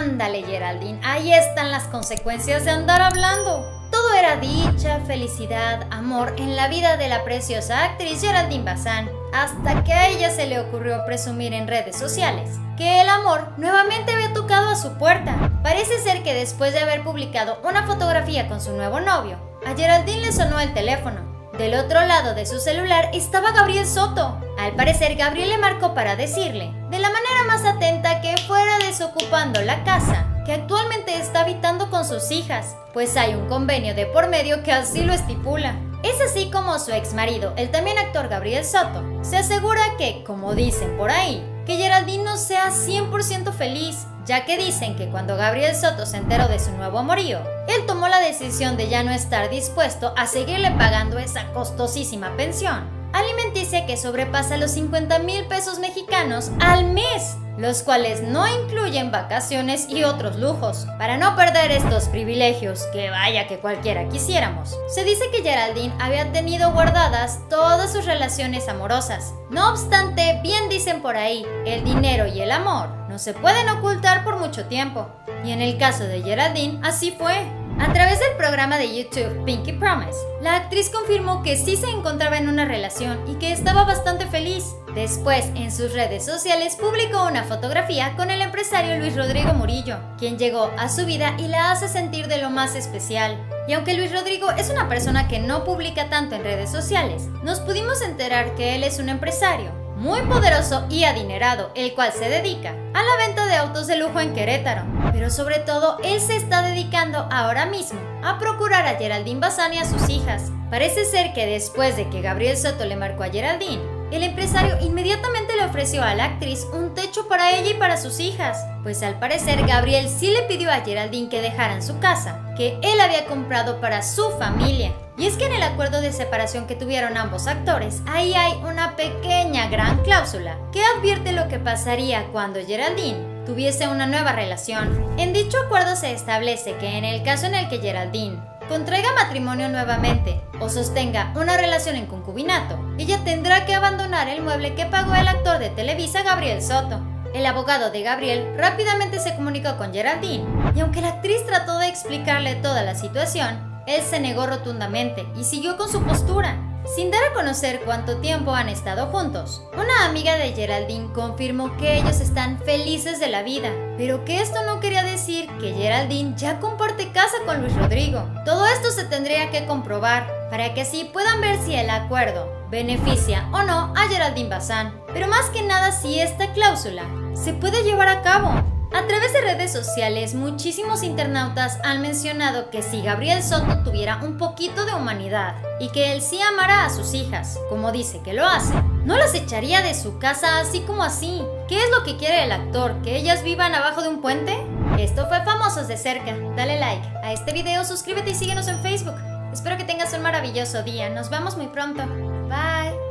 Ándale, Geraldine, ahí están las consecuencias de andar hablando. Todo era dicha, felicidad, amor en la vida de la preciosa actriz Geraldine Bazán, hasta que a ella se le ocurrió presumir en redes sociales que el amor nuevamente había tocado a su puerta. Parece ser que después de haber publicado una fotografía con su nuevo novio, a Geraldine le sonó el teléfono. Del otro lado de su celular estaba Gabriel Soto. Al parecer, Gabriel le marcó para decirle, de la manera más atenta, desocupando la casa que actualmente está habitando con sus hijas, pues hay un convenio de por medio que así lo estipula. Es así como su ex marido, el también actor Gabriel Soto, se asegura que, como dicen por ahí, que Geraldine no sea 100% feliz, ya que dicen que cuando Gabriel Soto se enteró de su nuevo amorío, él tomó la decisión de ya no estar dispuesto a seguirle pagando esa costosísima pensión alimenticia que sobrepasa los 50 mil pesos mexicanos al mes los cuales no incluyen vacaciones y otros lujos. Para no perder estos privilegios, que vaya que cualquiera quisiéramos, se dice que Geraldine había tenido guardadas todas sus relaciones amorosas. No obstante, bien dicen por ahí, el dinero y el amor no se pueden ocultar por mucho tiempo. Y en el caso de Geraldine, así fue. A través del programa de YouTube Pinky Promise, la actriz confirmó que sí se encontraba en una relación y que estaba bastante feliz. Después, en sus redes sociales, publicó una fotografía con el empresario Luis Rodrigo Murillo, quien llegó a su vida y la hace sentir de lo más especial. Y aunque Luis Rodrigo es una persona que no publica tanto en redes sociales, nos pudimos enterar que él es un empresario muy poderoso y adinerado, el cual se dedica a la venta de autos de lujo en Querétaro. Pero sobre todo, él se está ahora mismo a procurar a Geraldine Bazán y a sus hijas. Parece ser que después de que Gabriel Soto le marcó a Geraldine, el empresario inmediatamente le ofreció a la actriz un techo para ella y para sus hijas, pues al parecer Gabriel sí le pidió a Geraldine que dejaran su casa, que él había comprado para su familia. Y es que en el acuerdo de separación que tuvieron ambos actores, ahí hay una pequeña gran cláusula que advierte lo que pasaría cuando Geraldine tuviese una nueva relación. En dicho acuerdo se establece que en el caso en el que Geraldine contraiga matrimonio nuevamente o sostenga una relación en concubinato, ella tendrá que abandonar el mueble que pagó el actor de Televisa Gabriel Soto. El abogado de Gabriel rápidamente se comunicó con Geraldine y aunque la actriz trató de explicarle toda la situación, él se negó rotundamente y siguió con su postura sin dar a conocer cuánto tiempo han estado juntos. Una amiga de Geraldine confirmó que ellos están felices de la vida, pero que esto no quería decir que Geraldine ya comparte casa con Luis Rodrigo. Todo esto se tendría que comprobar para que así puedan ver si el acuerdo beneficia o no a Geraldine Bazán, pero más que nada si esta cláusula se puede llevar a cabo. Redes sociales, muchísimos internautas han mencionado que si Gabriel Soto tuviera un poquito de humanidad y que él sí amara a sus hijas, como dice que lo hace, no las echaría de su casa así como así. ¿Qué es lo que quiere el actor? ¿Que ellas vivan abajo de un puente? Esto fue Famosos de Cerca. Dale like a este video, suscríbete y síguenos en Facebook. Espero que tengas un maravilloso día. Nos vemos muy pronto. Bye.